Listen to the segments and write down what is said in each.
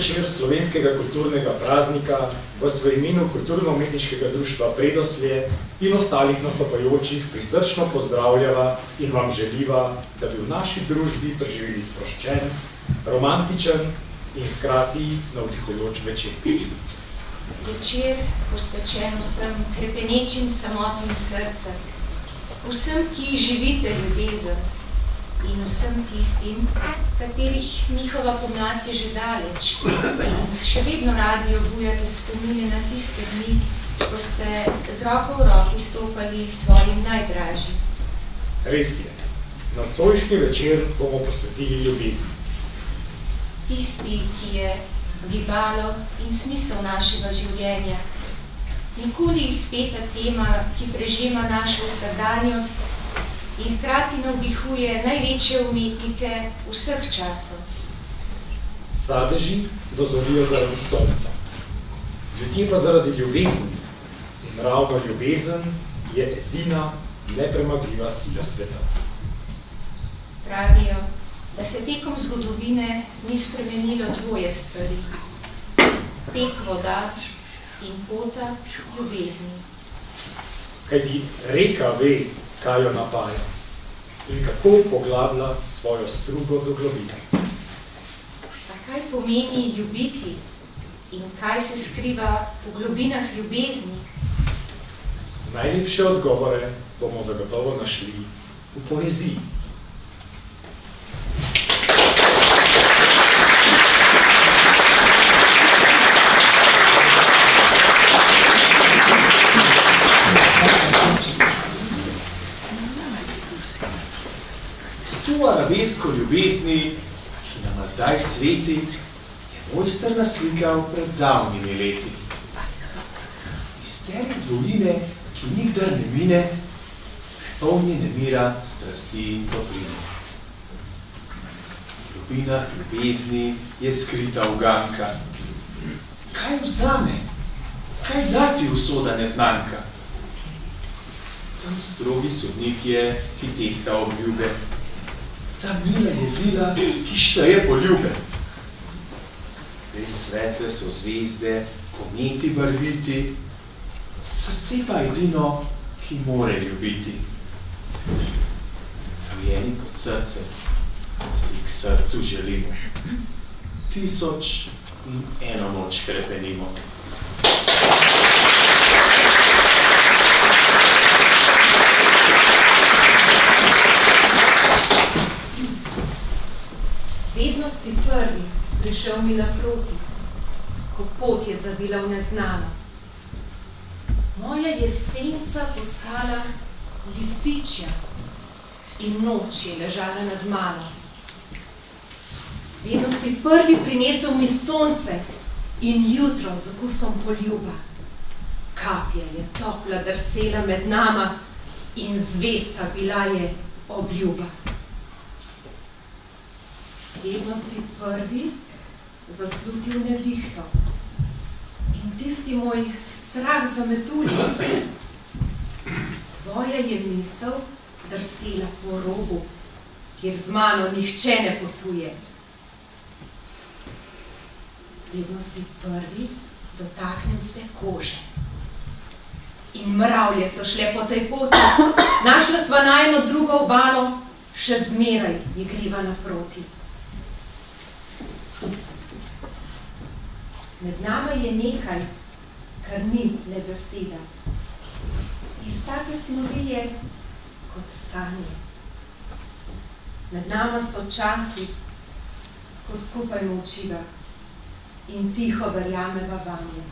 slovenskega kulturnega praznika v svoj imenu Kulturno-umetniškega društva Predoslje in ostalih nastopajočih prisrčno pozdravljava in vam želiva, da bi v naši družbi preživeli sproščen, romantičen in hkrati navdihujoč večer. Večer posvečen vsem krepenečim samotnim srcem, vsem, ki živite ljubezen in vsem tistim, katerih njihova pomlad je že daleč in še vedno radi obujate spomine na tiste dni, ko ste z roko v roki stopali svojim najdražjim. Res je. Na tojšnji večer bomo posvetili ljubezni. Tisti, ki je gibalo in smisel našega življenja. Nikoli izpeta tema, ki prežema našo vsadanjost in hkrati navdihuje največje umetnike vseh časov. Sadeži dozorijo zaradi sonca, ljudje pa zaradi ljubezni in ravno ljubezen je edina nepremagljiva sila sveta. Pravijo, da se tekom zgodovine ni spremenilo dvoje stvari. Tek voda in pota ljubezni. Kajti reka ve, kaj jo napaja in kako poglablja svojo strugo do globine. A kaj pomeni ljubiti in kaj se skriva v globinah ljubezni? Najlepše odgovore bomo zagotovo našli v poeziji. Arabesko ljubezni, ki nam zdaj sveti, je mojster naslikal pred davnimi leti. Misteri dvojine, ki nikdar ne mine, polni nemira, strasti in topline. V ljubinah ljubezni je skrita uganka. Kaj vzame? Kaj dati usoda neznanka? Tam strogi sodnik je, ki tehta obljube, ta mila je vila, ki šteje poljube. Res svetle so zvezde, kometi barviti, srce pa edino, ki more ljubiti. Rojeni pod srce, si k srcu želimo. Tisoč in eno noč krepenimo. Thank you. Prvi prišel mi naproti, ko pot je zavila v neznano. Moja jesenca postala lisičja in noč je ležala nad mano. Vedno si prvi prinesel mi sonce in jutro z okusom poljuba. Kapja je topla drsela med nama in zvesta bila je obljuba. Vedno si prvi zaslutil nevihto in tisti moj strah za metulje. Tvoja je misel drsela po robu, kjer z mano nihče ne potuje. Vedno si prvi dotaknil se kože. In mravlje so šle po tej poti, našla sva najno drugo obalo, še zmeraj je griva naproti. Med nama je nekaj, kar ni le beseda. Iz take snovi je kot sanje. Med nama so časi, ko skupaj molčiva in tiho verjameva vanje.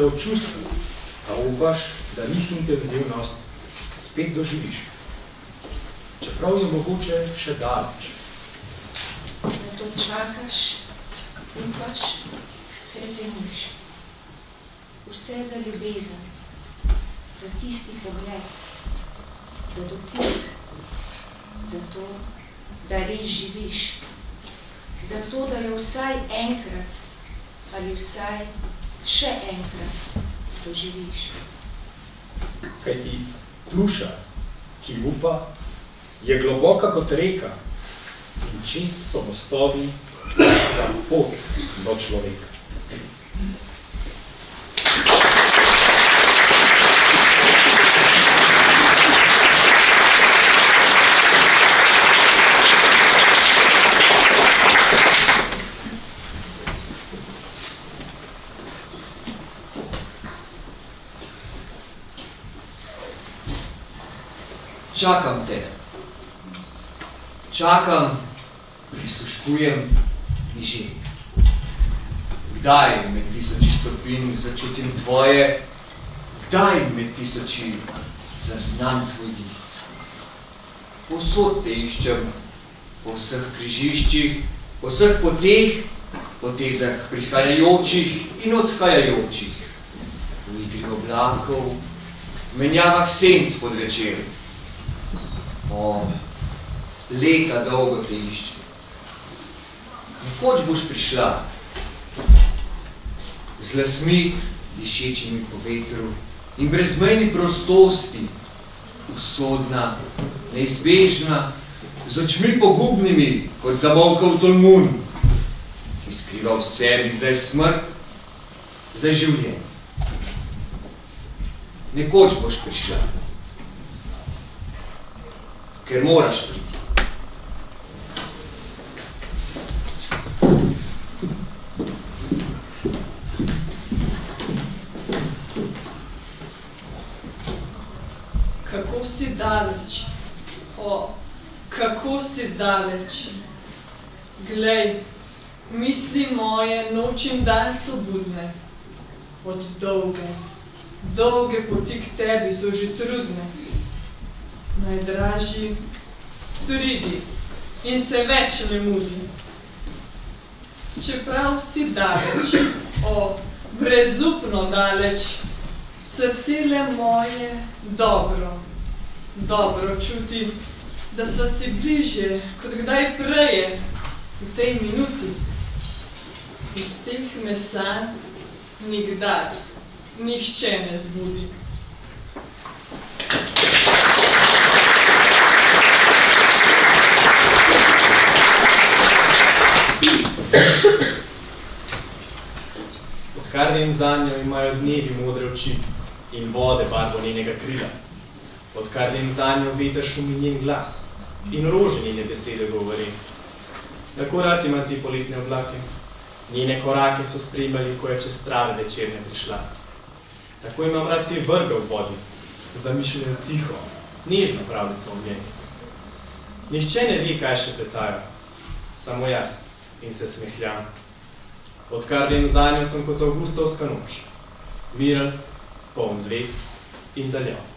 V čustvu, a upaš, da njih intenzivnost spet doživiš. Čeprav je mogoče še daleč. Zato čakaš, upaš, krepeniš. Vse za ljubezen, za tisti pogled, za dotik, za to, da res živiš, za to, da jo vsaj enkrat ali vsaj še enkrat doživiš. Kaj ti duša, ki upa, je globoka kot reka in čist so mostovi za pot do človeka. Čakam te. Čakam, prisluškujem in že. Kdaj med tisoči stopin začutim tvoje, kdaj med tisoči zaznam tvoj dih. Posod te iščem, po vseh križiščih, po vseh poteh, potezah prihajajočih in odhajajočih, v igri oblakov, menjavah senc pod večer. Leta dolgo te išče. Nekoč boš prišla z lasmi, dišečimi po vetru in brezmejni prostosti, usodna, neizbežna, z očmi pogubnimi, kot zamolkal tolmun, ki skriva v sebi zdaj smrt, zdaj življenje. Nekoč boš prišla, ker moraš priti. Kako si daleč, o, kako si daleč. Glej, misli moje noč in dan so budne, od dolge, dolge poti k tebi so že trudne. Najdražji, pridi in se več ne mudi. Čeprav si daleč, o, brezupno daleč, srce le moje dobro, dobro čuti, da sva si bližje, kot kdaj preje, v tej minuti. Iz teh mesa nikdar nihče ne zbudi. Odkar vem zanjo, imajo dnevi modre oči in vode barvo njenega krila. Odkar vem zanjo, veter šumi njen glas in rože njene besede govori. Tako rad ima ti poletne oblake. Njene korake so spremljali, ko je čez trave večerne prišla. Tako imam rad te vrge v vodi, zamišljene tiho, nežno pravljico o njej. Nihče ne ve, kaj še petajo, samo jaz in se smehljam. Odkar vem zanjo, sem kot avgustovska noč, miren, poln zvest in daljav.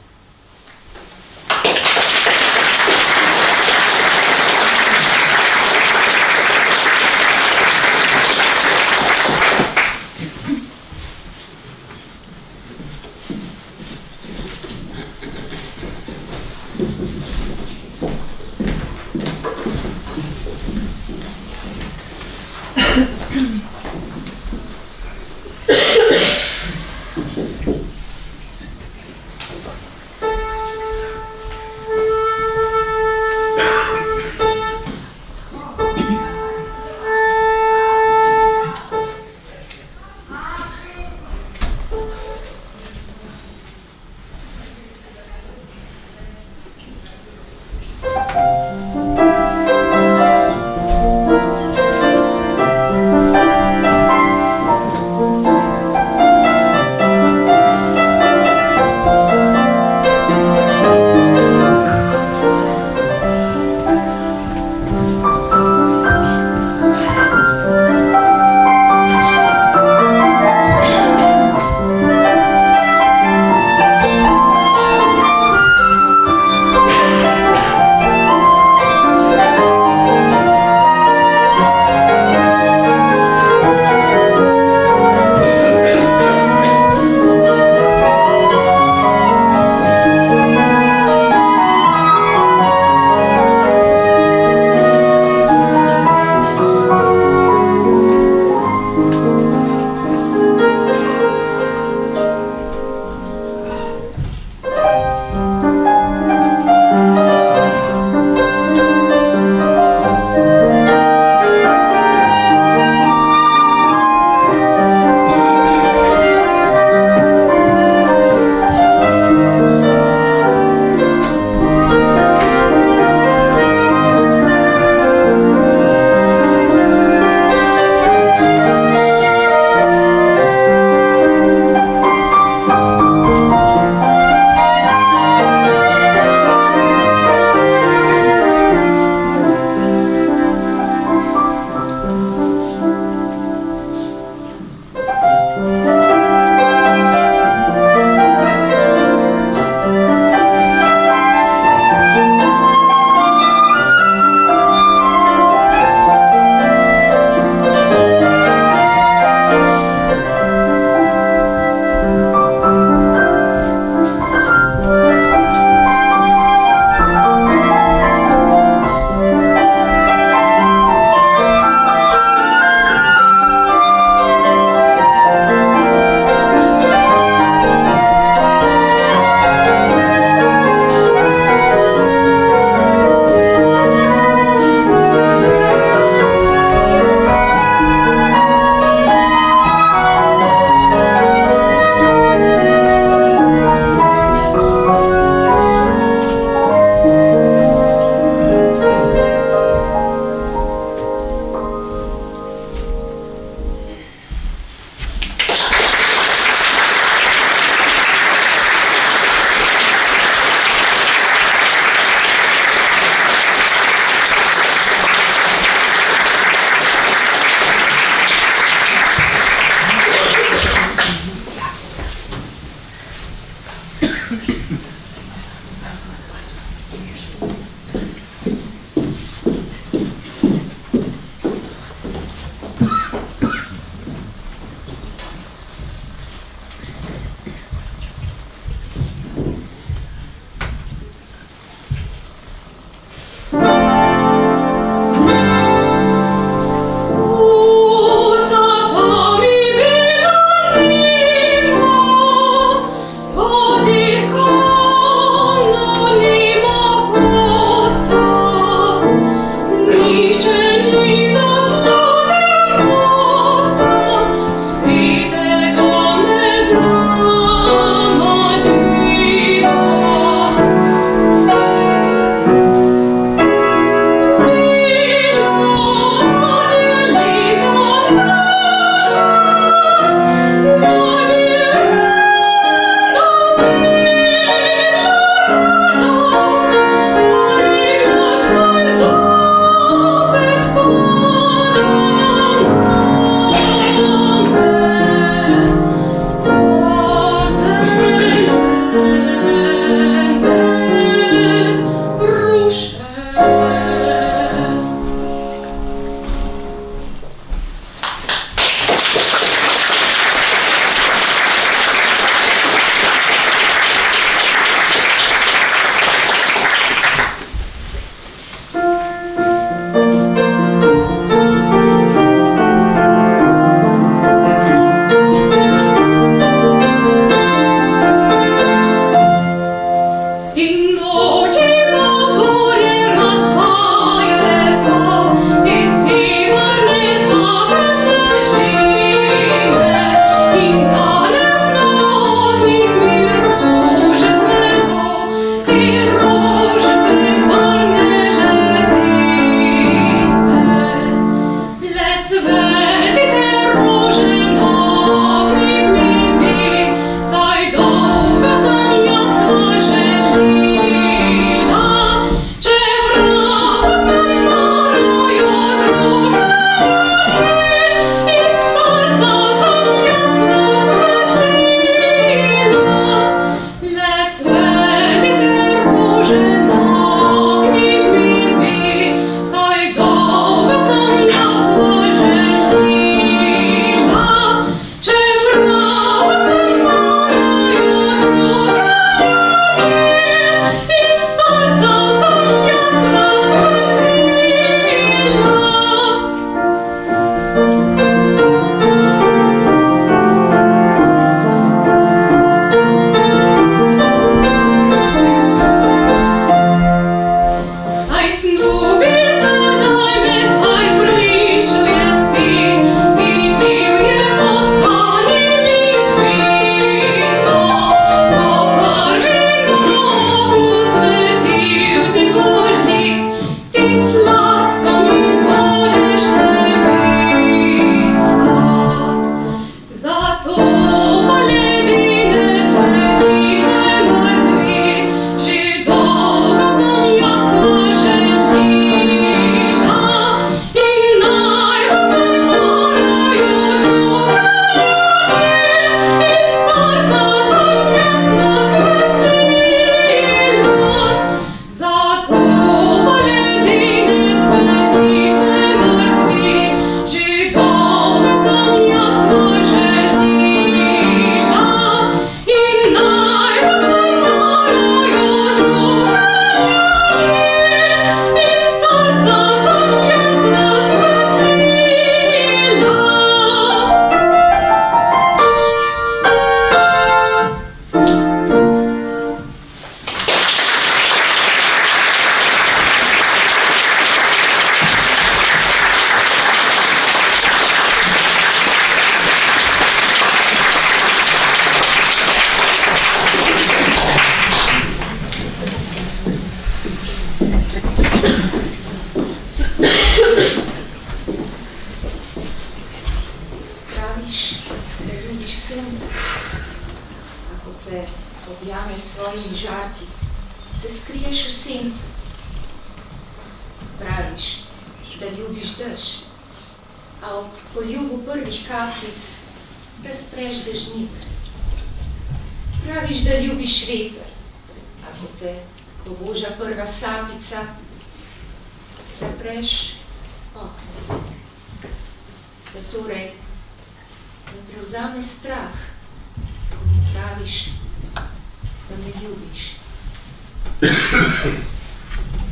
Razpreš dežnik. Praviš, da ljubiš veter, a ko te poboža prva sapica, zapreš okno. Zatorej, me prevzame strah, ko mi praviš, da me ljubiš.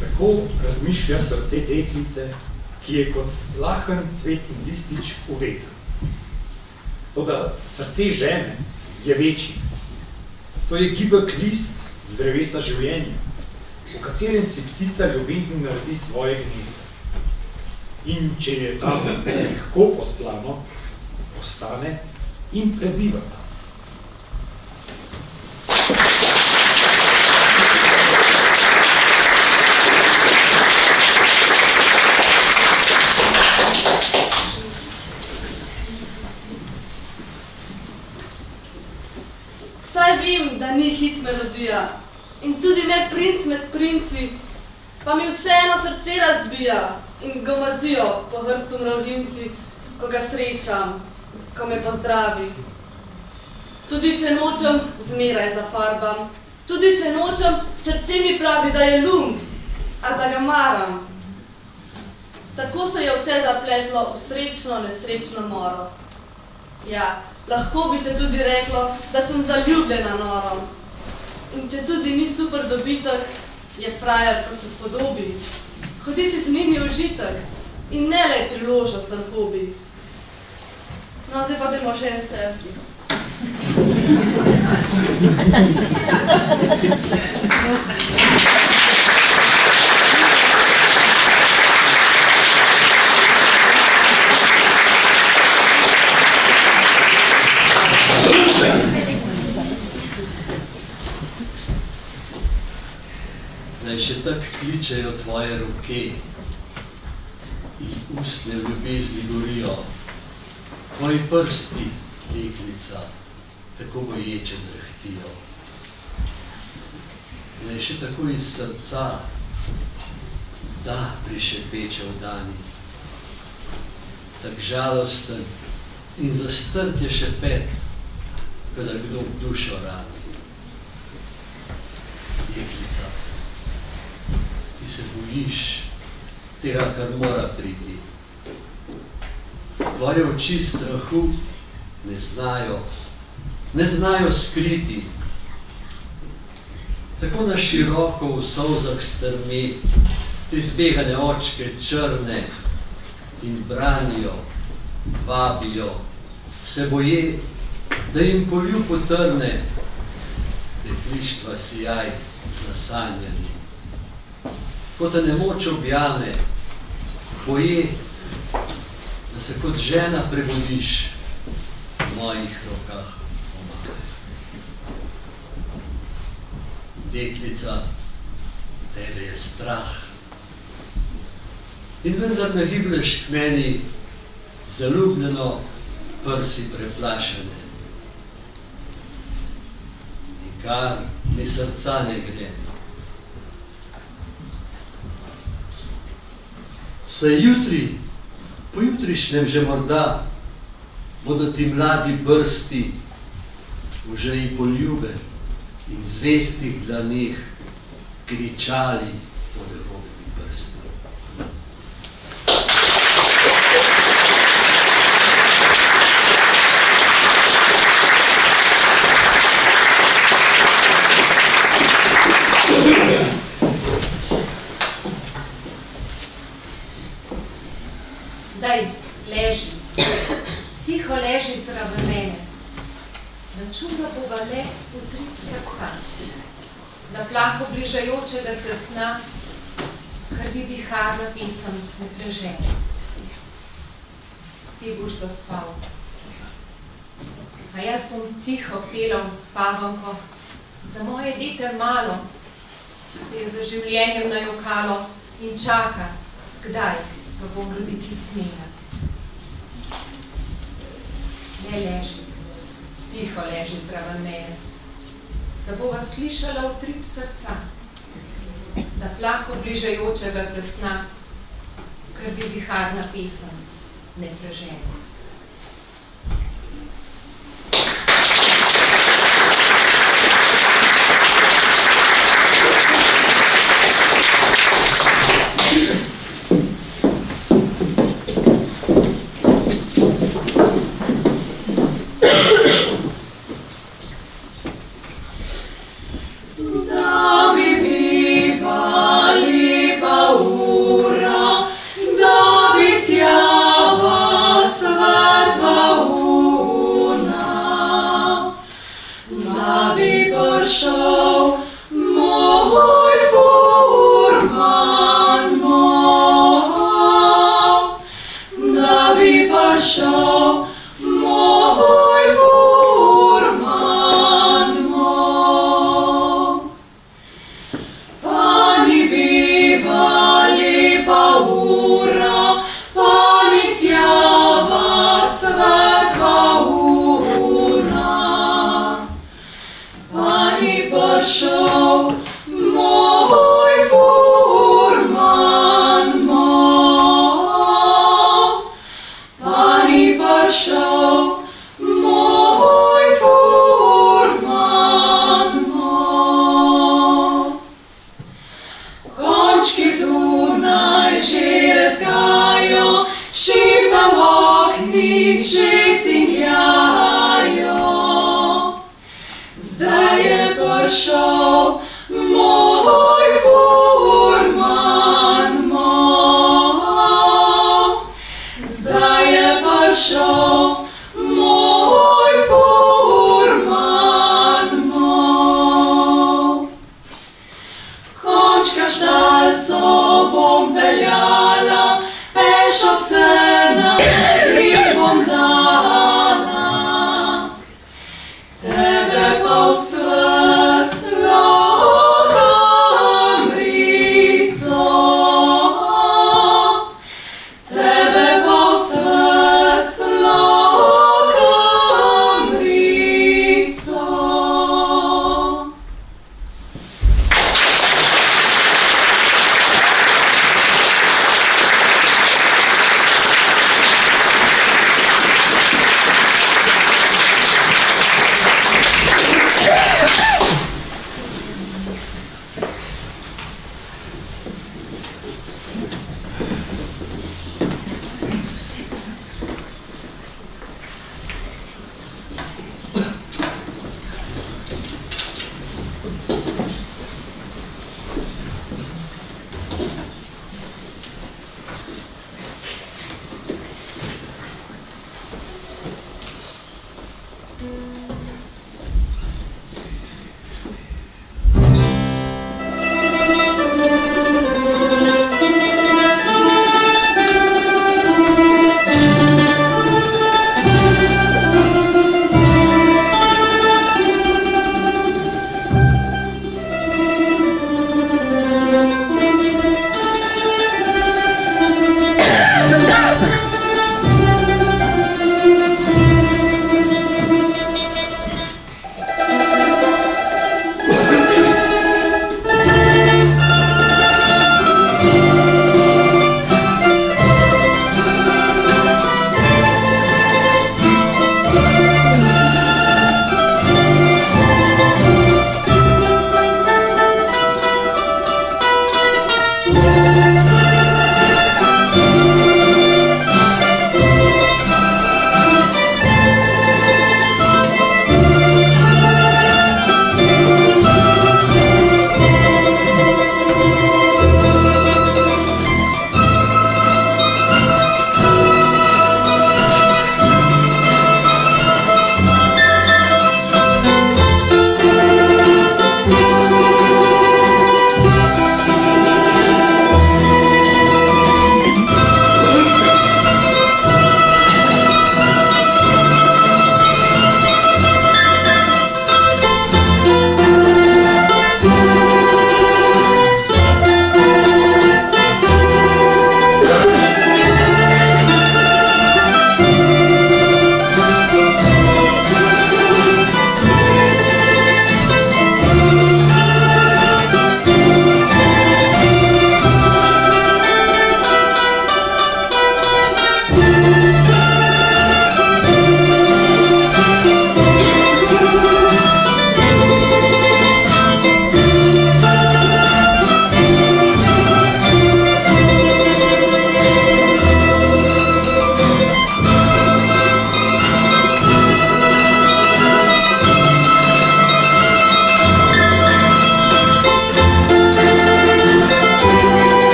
Tako razmišlja srce deklice, ki je kot lahen cvetni listič v vetru. Toda srce žene je večji. To je gibek list z drevesa življenja, v katerem si ptica ljubezni naredi svoje gnezdo. In če je tam lahko poslano, ostane in prebiva tam. Saj vem, da ni hit melodija in tudi ne princ med princi, pa mi vseeno srce razbija in gomazijo po hrbtu mravljinci, ko ga srečam, ko me pozdravi. Tudi če nočem, zmeraj zafarbam. Tudi če nočem, srce mi pravi, da je lum, a da ga maram. Tako se je vse zapletlo v srečno, nesrečno moro. Ja, lahko bi se tudi reklo, da sem zaljubljena noro. In če tudi ni super dobitek, je frajer, kot se spodobi. Hoditi z njim je užitek in ne le priložnosten hobi. No, zdaj pa dajmo še en selfie. Naj še tak kličejo tvoje roke in ustne v ljubezni gorijo. Tvoji prsti, deklica, tako boječe drhtijo. Naj še tako iz srca, da prišepeče v dani. Tak žalosten in zastrt je še pet, kadar kdo dušo rani. Deklica, ti se bojiš tega, kar mora priti. Tvoje oči strahu ne znajo, ne znajo skriti. Tako na široko v solzah strmi, ti zbegane očke črne in branijo, vabijo, se boje, da jim poljub utrne, deklištva sijaj zasanjani ko te nemoč objame, boje, da se kot žena prebodiš v mojih rokah. Deklica, tebe je strah. In vendar ne giblješ k meni zaljubljeno prsi preplašene. Nikar mi srca ne greni. Se jutri, pojutrišnjem že morda, bodo ti mladi brsti v žeji poljube in zvestih dlaneh kričali pod robimi prsti. Daj, leži. Tiho leži zraven mene. Da čula bova le utrip srca. Da plahu bližajočega se sna, krvi biharna pesem ne prežene. Ti zaspal. A jaz bom tiho pela v spavanko, za moje dete malo, se je za življenjem najokalo in čaka, kdaj ga bom roditi smela. Ne leži, tiho leži zraven mene. da bova slišala utrip srca, da plako bližajočega se sna, krdi viharna pesem, ne prežene. show.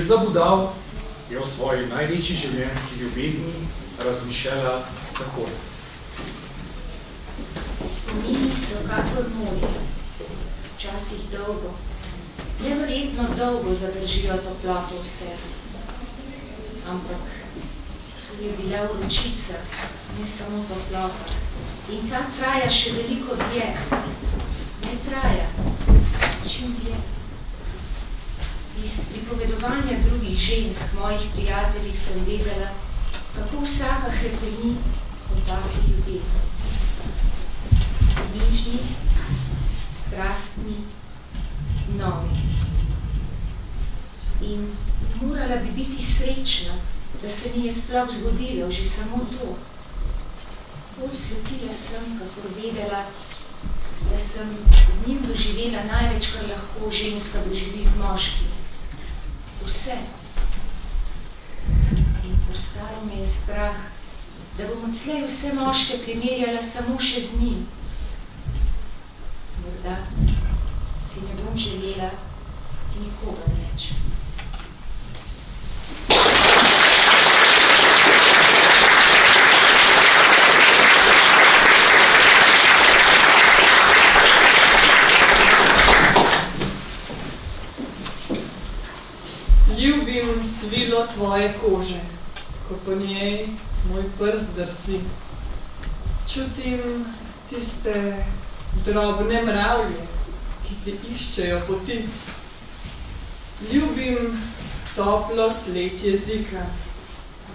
Elza Budal je o svoji največji življenjski ljubezni razmišljala takoj. Spomini so kakor morje, včasih dolgo, neverjetno dolgo zadržijo toploto v sebi. Ampak je bila vročica, ne samo toplota. In ta traja še veliko dlje. Ne traja, čim dlje. Iz pripovedovanja drugih žensk, mojih prijateljic, sem vedela, kako vsaka hrepeni od take ljubezni. Nižni, strastni, novi. In morala bi biti srečna, da se mi je sploh zgodilo že samo to. Bolj slutila sem, kakor vedela, da sem z njim doživela največ, kar lahko ženska doživi z moškim. Vse. In postalo me je strah, da bom odslej vse moške primerjala samo še z njim. Morda si ne bom želela nikoga več. Ljubim svilo tvoje kože, ko po njej moj prst drsi. Čutim tiste drobne mravlje, ki si iščejo poti. Ljubim toplo sled jezika,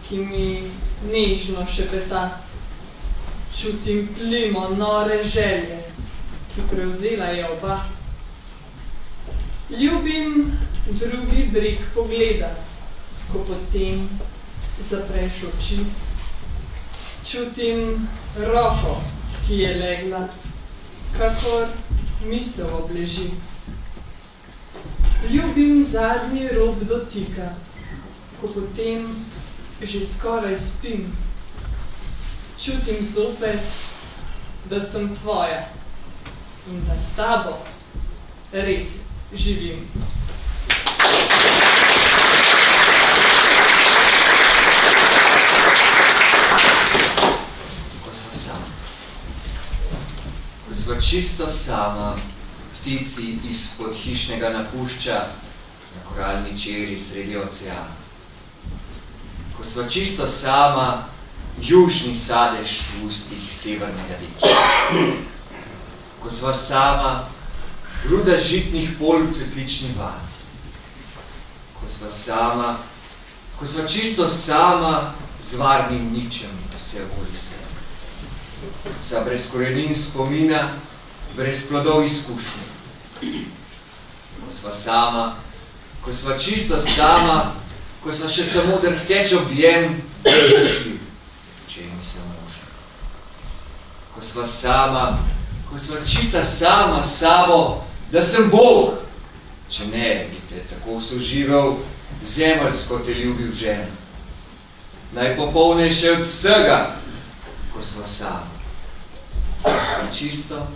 ki mi nežno šepeta. Čutim plimo nore želje, ki prevzela je oba. Ljubim drugi breg pogleda, ko potem zapreš oči. Čutim roko, ki je legla, kakor misel obleži. Ljubim zadnji rob dotika, ko potem že skoraj spim. Čutim zopet, da sem tvoja in da s tabo res živim. Ko sva sama. Ko sva čisto sama, ptici izpod hišnega napušča na koralni čeri sredi oceana. Ko sva čisto sama, južni sadež v ustih severnega deča. Ko sva sama, ruda žitnih pol v cvetlični vazi. Ko sva sama, ko sva čisto sama, z varnim ničem vse okoli sebe. Vsa brez korenin spomina, brez plodov izkušnje. Ko sva sama, ko sva čisto sama, ko sva še samo drhteč objem, misli, če je misel možna. Ko sva sama, ko sva čista sama s sabo, da sem Bog, če ne bi te tako soživel, zemeljsko te ljubil žena najpopolnejše od vsega, ko smo sami. Ko smo čisto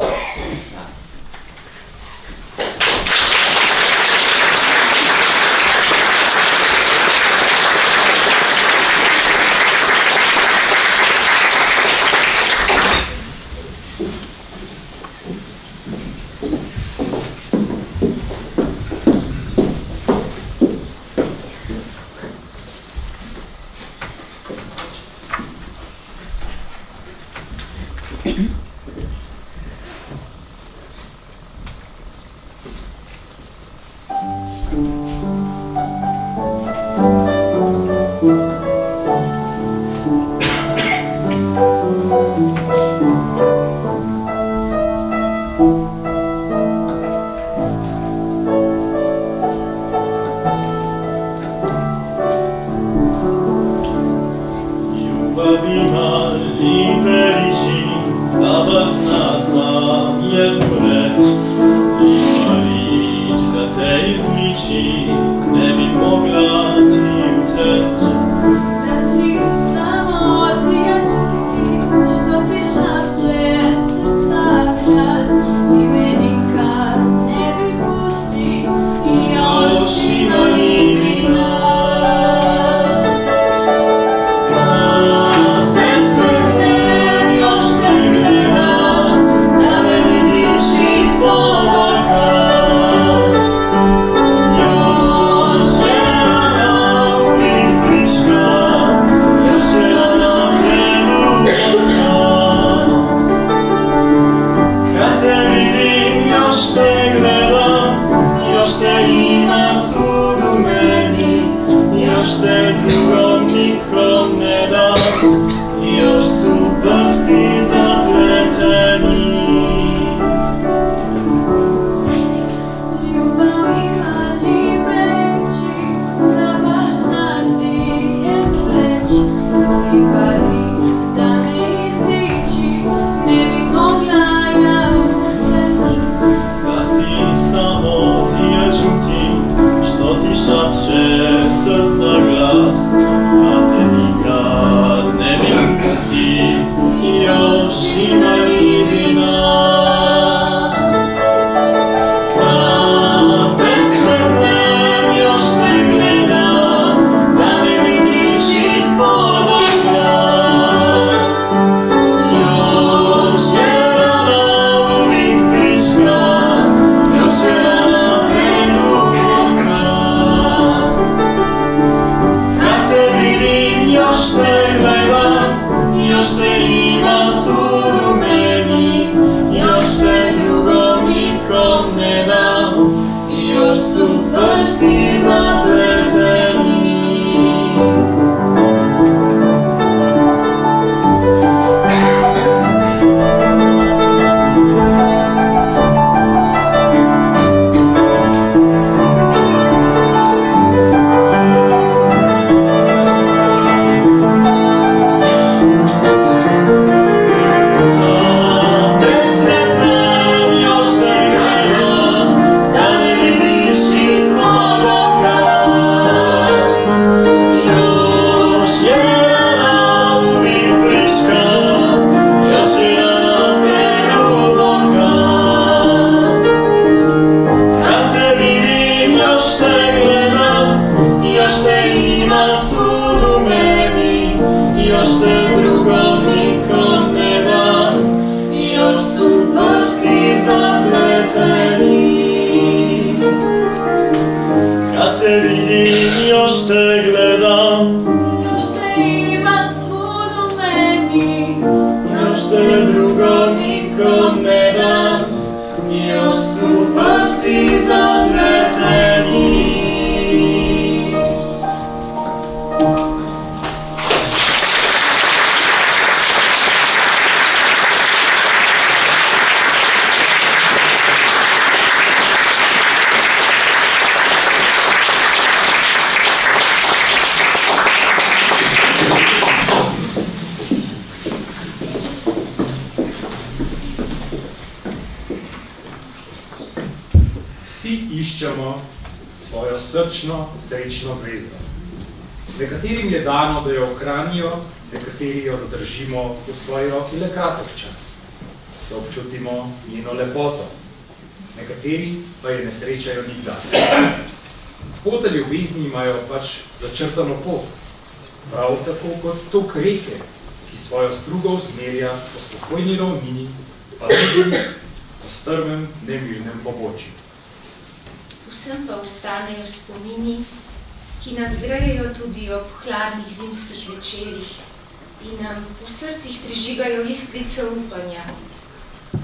srčno, srečno zvezdo. Nekaterim je dano, da jo ohranijo, nekateri jo zadržimo v svoji roki le kratek čas, da občutimo njeno lepoto. Nekateri pa je ne srečajo nikdar. Pote ljubezni imajo pač začrtano pot, prav tako kot tok reke, ki svojo strugo usmerja po spokojni ravnini, pa tudi po strmem, nemirnem pobočju. Vsem pa ostanejo spomini, ki nas grejejo tudi ob hladnih zimskih večerih in nam v srcih prižigajo iskrice upanja,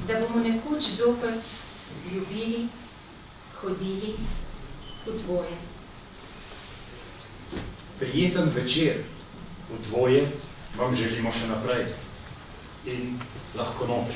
da bomo nekoč zopet ljubili, hodili v dvoje. Prijeten večer v dvoje vam želimo še naprej in lahko noč.